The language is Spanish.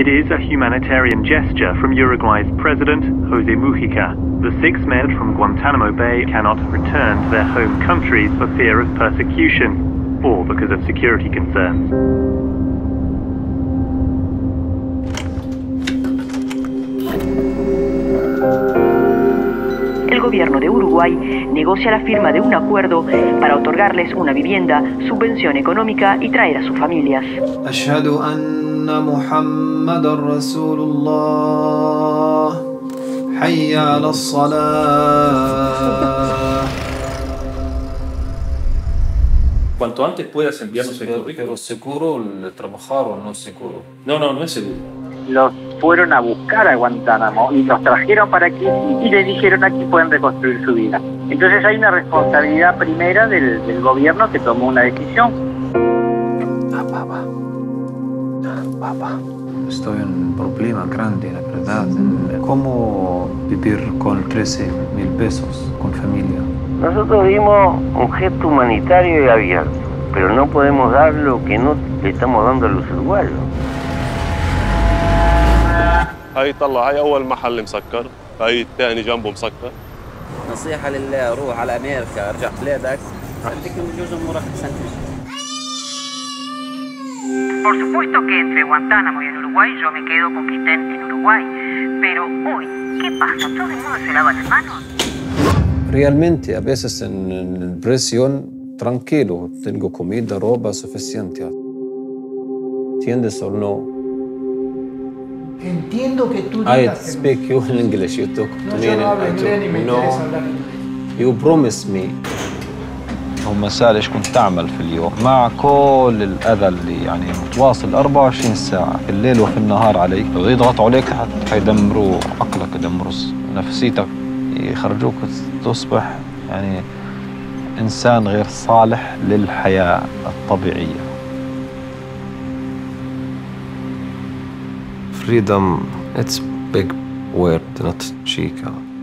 It is a humanitarian gesture from Uruguay's president, Jose Mujica. The six men from Guantanamo Bay cannot return to their home countries for fear of persecution or because of security concerns. el gobierno de Uruguay negocia la firma de un acuerdo para otorgarles una vivienda, subvención económica y traer a sus familias. Cuanto antes puedas enviarnos el currículum. Pero seguro el trabajar o no seguro. No, no, no es seguro. Los fueron a buscar a Guantánamo y los trajeron para aquí y les dijeron aquí pueden reconstruir su vida. Entonces hay una responsabilidad primera del, del gobierno que tomó una decisión. papá. Estoy en un problema grande, la verdad. ¿Cómo vivir con 13 mil pesos con familia? Nosotros dimos un gesto humanitario y abierto, pero no podemos dar lo que no le estamos dando a los uruguayos. هاي طلع هاي اول محل مسكر هاي الثاني جنبه مسكر نصيحه لله روح على امريكا ارجع بلادك خليك بجوز امورك احسن por supuesto que entre Guantánamo y el Uruguay yo me quedo con que estén en Uruguay. Pero hoy, ¿qué pasa? ¿Todo el mundo se lava las manos? Realmente, a veces en, en presión, tranquilo, tengo comida, ropa suficiente. ¿Entiendes o no? Entiendo que tú I speak you in English, you talk no, to me yo in no hablo inglés ni me talk- interesa no. hablar inglés. You promise me سأل إيش كنت تعمل في اليوم مع كل الأذى اللي يعني متواصل 24 ساعة في الليل وفي النهار عليك لو يضغطوا عليك حيدمروا عقلك يدمروا نفسيتك يخرجوك تصبح يعني إنسان غير صالح للحياة الطبيعية Freedom, it's big word, not out.